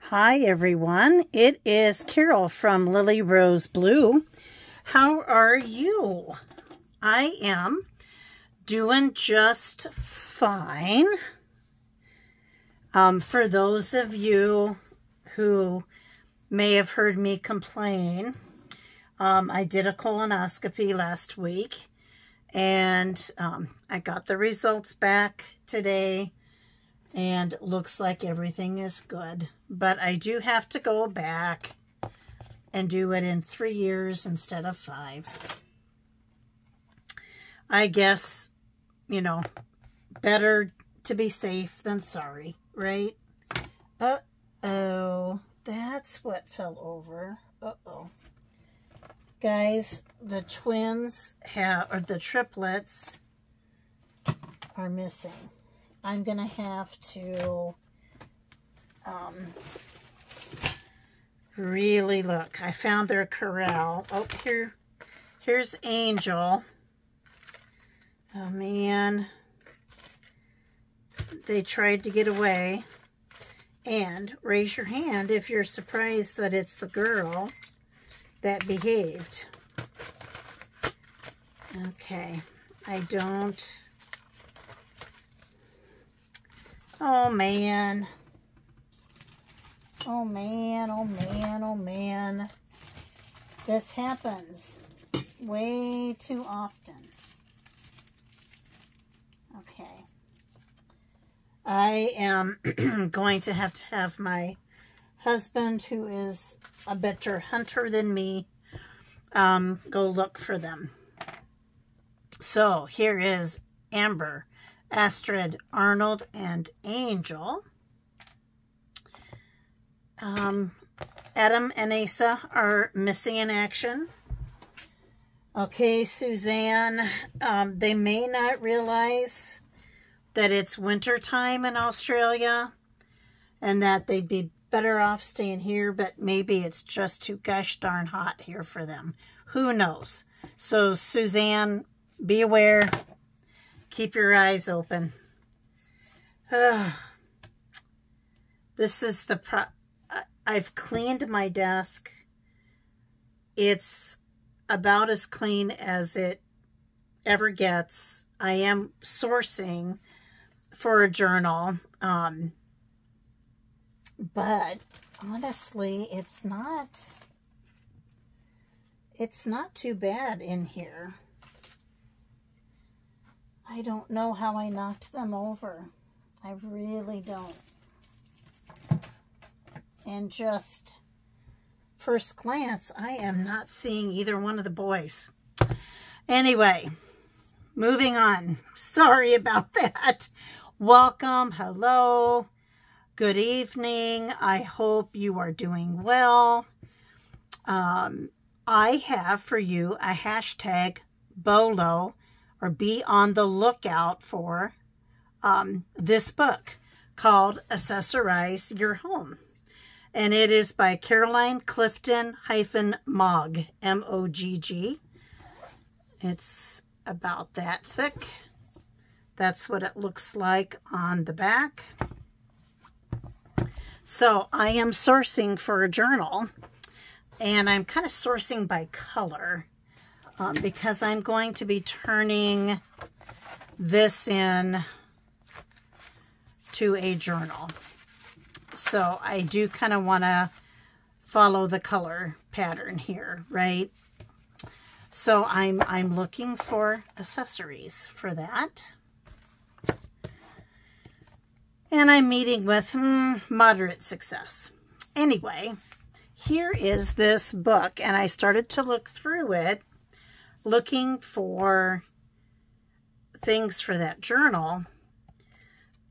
Hi everyone, it is Carol from Lilly Rose Blue. How are you? I am doing just fine. Um, for those of you who may have heard me complain, um, I did a colonoscopy last week and um, I got the results back today and looks like everything is good. But I do have to go back and do it in three years instead of five. I guess, you know, better to be safe than sorry, right? Uh-oh, that's what fell over. Uh-oh. Guys, the twins have, or the triplets are missing. I'm going to have to um, really look. I found their corral. Oh, here, here's Angel. Oh, man. They tried to get away. And raise your hand if you're surprised that it's the girl that behaved. Okay. I don't Oh, man. Oh, man, oh, man, oh, man. This happens way too often. Okay. I am going to have to have my husband, who is a better hunter than me, um, go look for them. So here is Amber Astrid, Arnold, and Angel. Um, Adam and Asa are missing in action. Okay, Suzanne, um, they may not realize that it's winter time in Australia and that they'd be better off staying here, but maybe it's just too gosh darn hot here for them. Who knows? So, Suzanne, be aware. Keep your eyes open. this is the pro... I've cleaned my desk. It's about as clean as it ever gets. I am sourcing for a journal. Um, but honestly, it's not, it's not too bad in here. I don't know how I knocked them over. I really don't. And just first glance, I am not seeing either one of the boys. Anyway, moving on. Sorry about that. Welcome. Hello. Good evening. I hope you are doing well. Um, I have for you a hashtag BOLO or be on the lookout for um, this book called Accessorize Your Home. And it is by Caroline Clifton hyphen Mogg, M-O-G-G. It's about that thick. That's what it looks like on the back. So I am sourcing for a journal and I'm kind of sourcing by color um, because I'm going to be turning this in to a journal. So I do kind of want to follow the color pattern here, right? So I'm, I'm looking for accessories for that. And I'm meeting with mm, moderate success. Anyway, here is this book, and I started to look through it looking for things for that journal.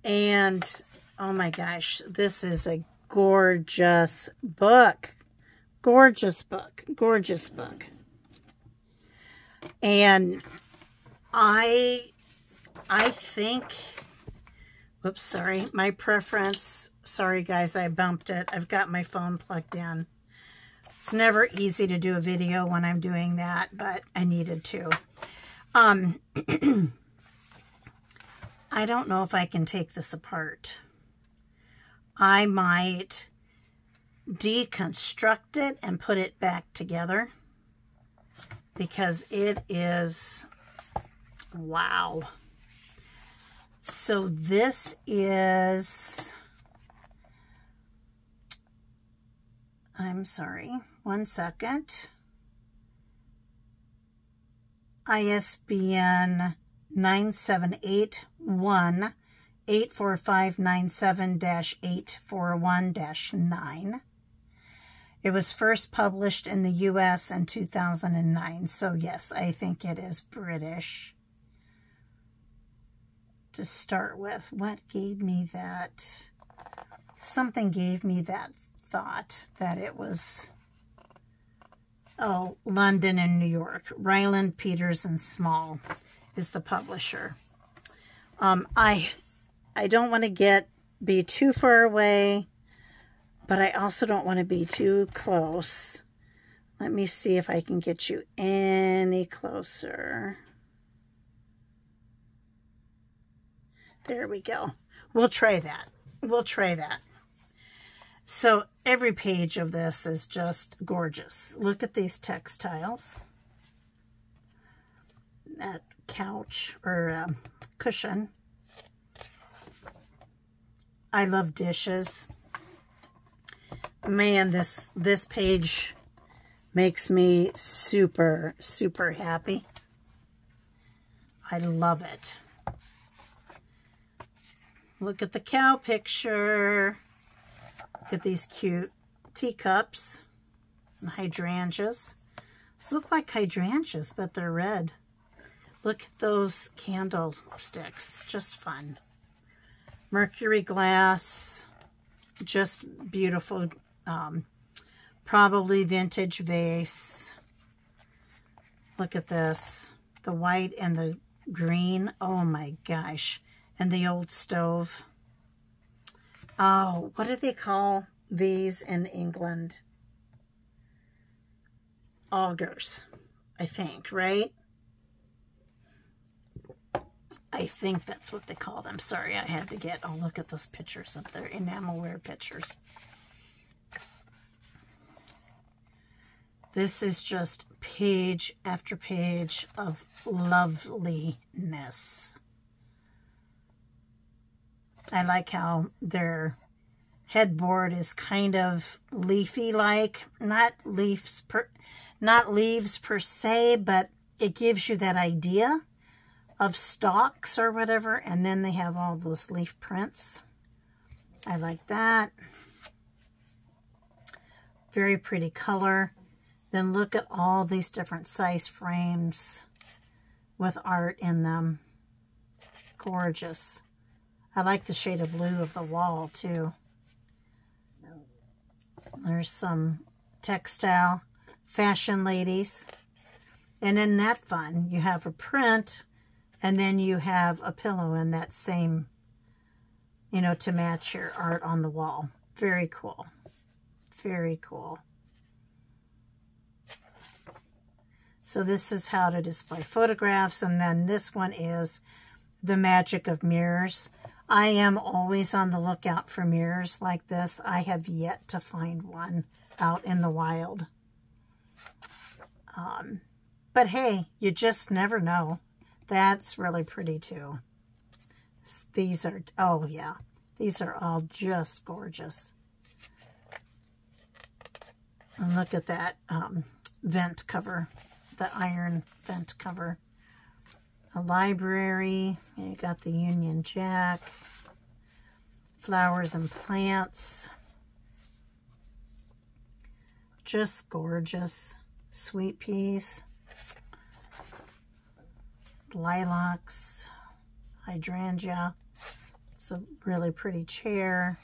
And oh my gosh, this is a gorgeous book. Gorgeous book. Gorgeous book. And I I think whoops, sorry, my preference, sorry guys, I bumped it. I've got my phone plugged in. It's never easy to do a video when I'm doing that, but I needed to. Um, I don't know if I can take this apart. I might deconstruct it and put it back together because it is, wow. So this is, I'm sorry, one second. ISBN 9781 84597-841-9. It was first published in the U.S. in 2009, so yes, I think it is British. To start with, what gave me that? Something gave me that thought that it was, oh, London and New York. Ryland, Peters, and Small is the publisher. Um, I, I don't want to get be too far away but I also don't want to be too close. Let me see if I can get you any closer. There we go. We'll try that. We'll try that. So every page of this is just gorgeous. Look at these textiles. That couch or uh, cushion. I love dishes man, this, this page makes me super, super happy. I love it. Look at the cow picture. Look at these cute teacups and hydrangeas. These look like hydrangeas, but they're red. Look at those candlesticks. Just fun. Mercury glass. Just beautiful um, probably vintage vase. Look at this. The white and the green. Oh my gosh. And the old stove. Oh, what do they call these in England? Augers, I think, right? I think that's what they call them. Sorry, I had to get, oh, look at those pictures up there, enamelware pictures. This is just page after page of loveliness. I like how their headboard is kind of leafy-like. Not leaves per, not leaves per se, but it gives you that idea of stalks or whatever. And then they have all those leaf prints. I like that. Very pretty color. Then look at all these different size frames with art in them. Gorgeous. I like the shade of blue of the wall too. There's some textile fashion ladies. And in that fun, you have a print and then you have a pillow in that same, you know, to match your art on the wall. Very cool. Very cool. So this is how to display photographs. And then this one is the magic of mirrors. I am always on the lookout for mirrors like this. I have yet to find one out in the wild. Um, but hey, you just never know. That's really pretty too. These are, oh yeah, these are all just gorgeous. And look at that um, vent cover the iron vent cover. A library. You got the Union Jack. Flowers and plants. Just gorgeous. Sweet peas. Lilacs. Hydrangea. It's a really pretty chair.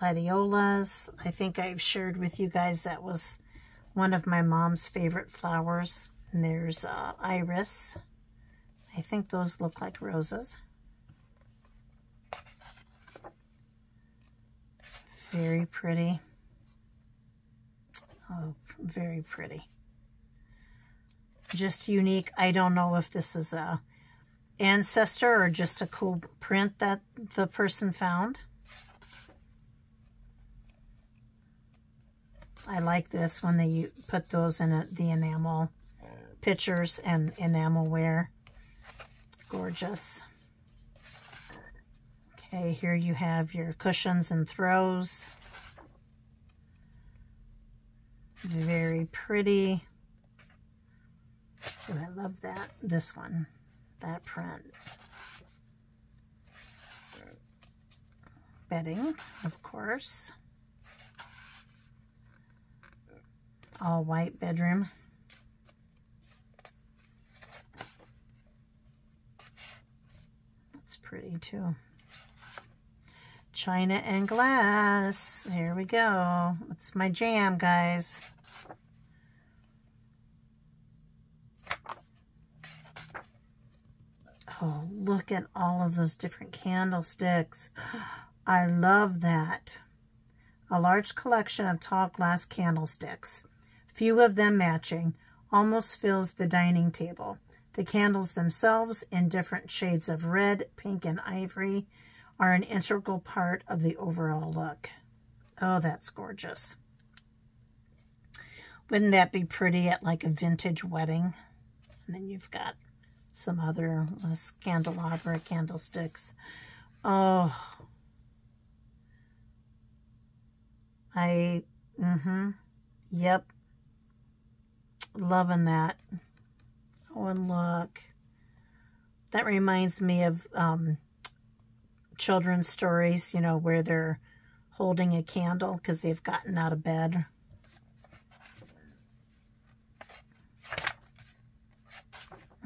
Gladiolas. I think I've shared with you guys that was one of my mom's favorite flowers. And there's uh, iris. I think those look like roses. Very pretty. Oh, very pretty. Just unique. I don't know if this is a ancestor or just a cool print that the person found. I like this when they put those in a, the enamel pictures and enamelware. Gorgeous. Okay, here you have your cushions and throws. Very pretty. I love that. This one, that print. Bedding, of course. All white bedroom. That's pretty too. China and glass. Here we go. It's my jam, guys. Oh, look at all of those different candlesticks. I love that. A large collection of tall glass candlesticks, few of them matching, almost fills the dining table. The candles themselves, in different shades of red, pink, and ivory, are an integral part of the overall look. Oh, that's gorgeous. Wouldn't that be pretty at like a vintage wedding? And then you've got some other uh, candelabra candlesticks. Oh, I, mm-hmm, yep, loving that. Oh, and look, that reminds me of um, children's stories, you know, where they're holding a candle because they've gotten out of bed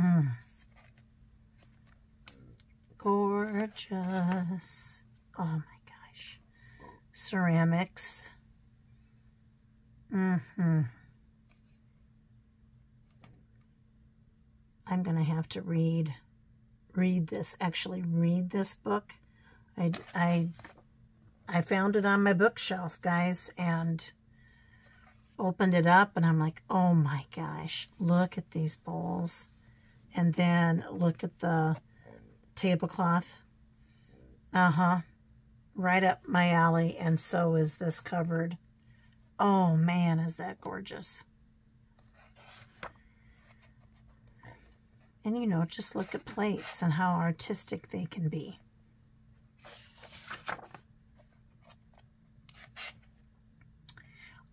Mm. Gorgeous. Oh my gosh. Ceramics. Mm-hmm. Going to have to read read this, actually read this book. I, I, I found it on my bookshelf, guys, and opened it up, and I'm like, oh my gosh, look at these bowls. And then look at the tablecloth. Uh-huh. Right up my alley. And so is this cupboard. Oh, man, is that gorgeous. And, you know, just look at plates and how artistic they can be.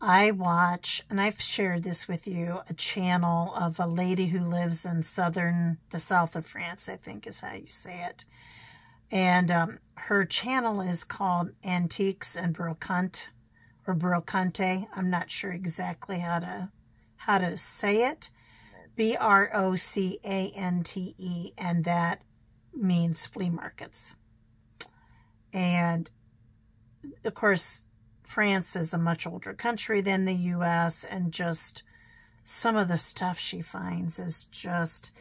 I watch, and I've shared this with you, a channel of a lady who lives in southern, the south of France, I think is how you say it. And um, her channel is called Antiques and Brocante, or Brocante. I'm not sure exactly how to how to say it. B-R-O-C-A-N-T-E, and that means flea markets. And, of course, France is a much older country than the U.S. and just some of the stuff she finds is just,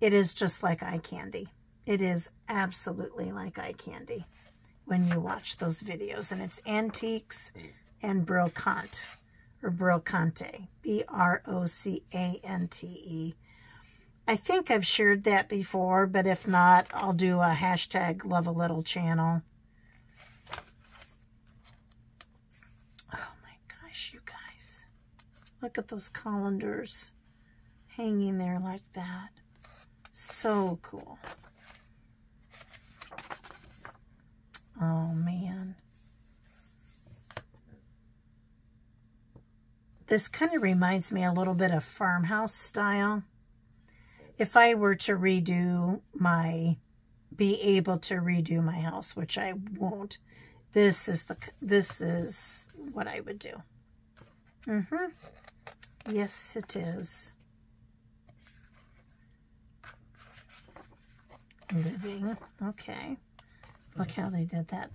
it is just like eye candy. It is absolutely like eye candy when you watch those videos. And it's Antiques and Brocante, or Brocante, B-R-O-C-A-N-T-E. I think I've shared that before, but if not, I'll do a hashtag love a little channel Oh my gosh, you guys. Look at those colanders hanging there like that. So cool. Oh, man. This kind of reminds me a little bit of farmhouse style. If I were to redo my, be able to redo my house, which I won't, this is the, this is what I would do. Mm-hmm. Yes, it is. Living. Okay. Look how they did that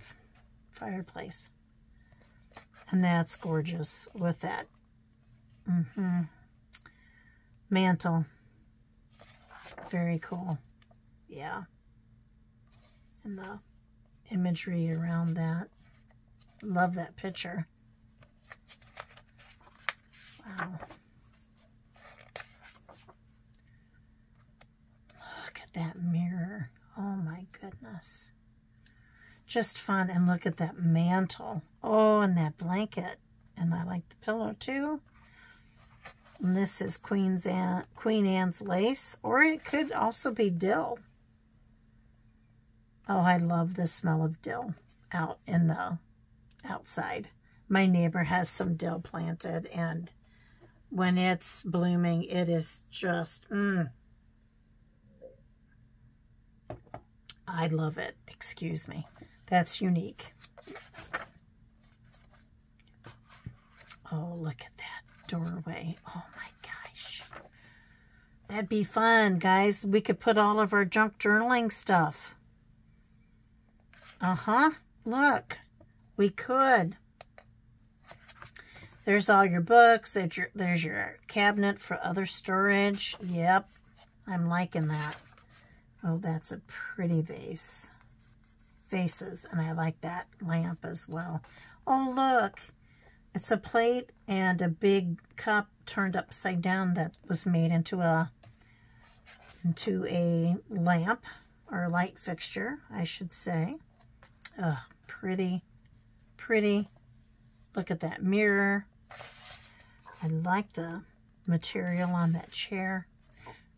fireplace. And that's gorgeous with that mm -hmm. mantle. Very cool. Yeah. And the imagery around that. Love that picture. Wow. Look at that mirror. Oh my goodness. Just fun. And look at that mantle. Oh, and that blanket. and I like the pillow too. And this is Queen's Anne, Queen Anne's lace, or it could also be dill. Oh, I love the smell of dill out in the outside. My neighbor has some dill planted, and when it's blooming, it is just, mm. I love it. Excuse me. That's unique. Oh, look at doorway. Oh my gosh. That'd be fun, guys. We could put all of our junk journaling stuff. Uh-huh. Look. We could. There's all your books. There's your, there's your cabinet for other storage. Yep. I'm liking that. Oh, that's a pretty vase. Vases. And I like that lamp as well. Oh, look. It's a plate and a big cup turned upside down that was made into a into a lamp or light fixture, I should say. Oh, pretty, pretty. Look at that mirror. I like the material on that chair.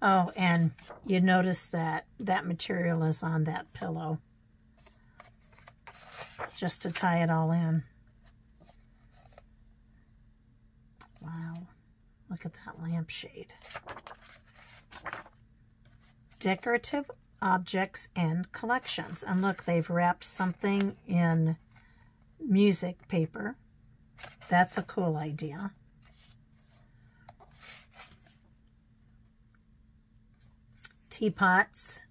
Oh, and you notice that that material is on that pillow. Just to tie it all in. Wow. Look at that lampshade. Decorative objects and collections. And look, they've wrapped something in music paper. That's a cool idea. Teapots.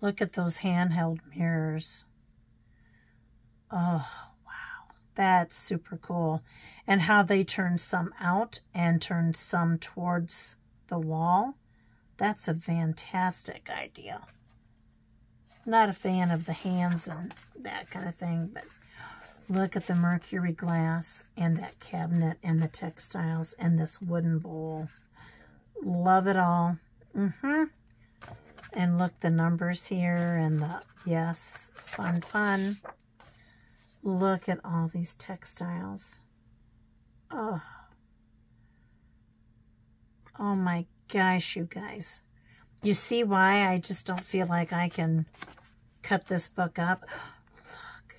Look at those handheld mirrors. Oh, wow. That's super cool and how they turn some out and turn some towards the wall. That's a fantastic idea. Not a fan of the hands and that kind of thing, but look at the mercury glass and that cabinet and the textiles and this wooden bowl. Love it all. Mm-hmm. And look, the numbers here and the, yes, fun, fun. Look at all these textiles. Oh. Oh my gosh, you guys. You see why I just don't feel like I can cut this book up? Look.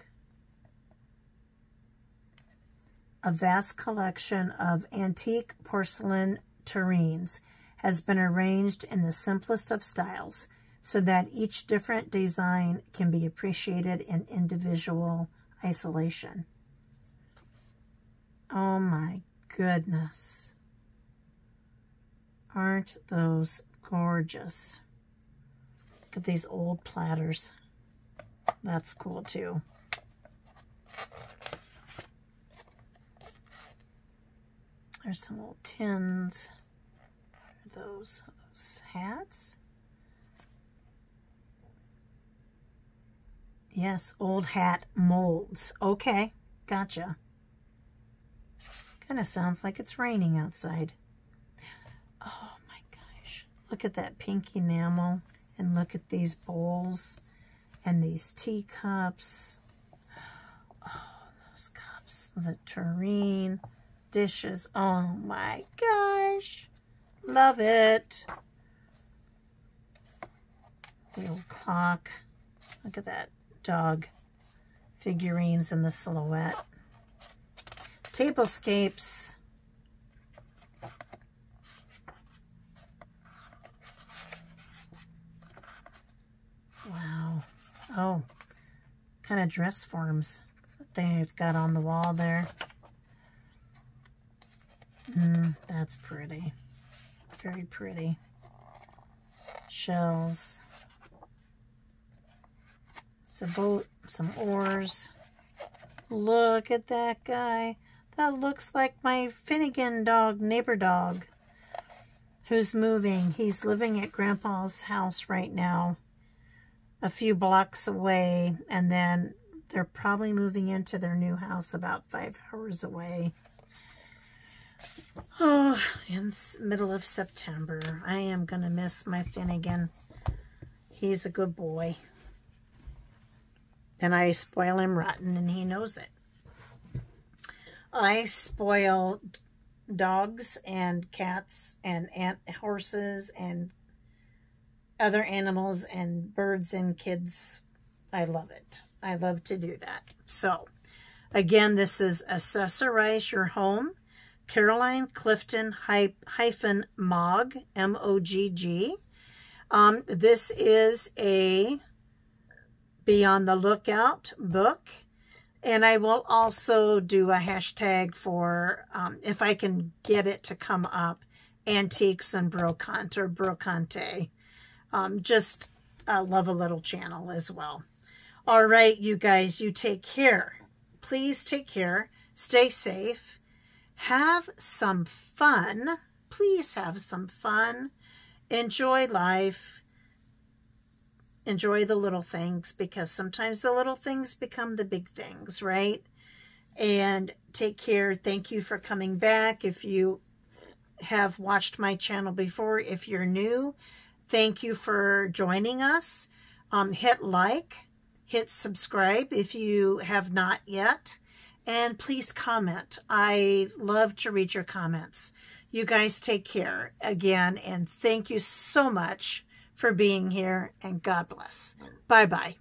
A vast collection of antique porcelain tureens has been arranged in the simplest of styles so that each different design can be appreciated in individual isolation. Oh my goodness. Aren't those gorgeous? Look at these old platters. That's cool too. There's some old tins. Are those? Are those hats? Yes, old hat molds. Okay, gotcha. Kind of sounds like it's raining outside. Oh my gosh. Look at that pink enamel. And look at these bowls. And these teacups. Oh, those cups. The tureen. Dishes. Oh my gosh. Love it. The old clock. Look at that dog figurines in the silhouette. Tablescapes. Wow. Oh, kind of dress forms that they've got on the wall there. Mm, that's pretty. Very pretty. Shells. It's a boat, some oars. Look at that guy. That looks like my Finnegan dog, neighbor dog, who's moving. He's living at Grandpa's house right now, a few blocks away, and then they're probably moving into their new house about five hours away. Oh, in middle of September. I am going to miss my Finnegan. He's a good boy. And I spoil him rotten, and he knows it. I spoil dogs and cats and ant horses and other animals and birds and kids. I love it. I love to do that. So, again, this is Accessorize Your Home. Caroline Clifton hyphen Mogg, M-O-G-G. Um, this is a Be on the Lookout book. And I will also do a hashtag for, um, if I can get it to come up, antiques and brocante or brocante. Um, just uh, love a little channel as well. All right, you guys, you take care. Please take care. Stay safe. Have some fun. Please have some fun. Enjoy life enjoy the little things because sometimes the little things become the big things, right? And take care. Thank you for coming back. If you have watched my channel before, if you're new, thank you for joining us. Um, hit like, hit subscribe if you have not yet, and please comment. I love to read your comments. You guys take care again, and thank you so much for being here, and God bless. Bye bye.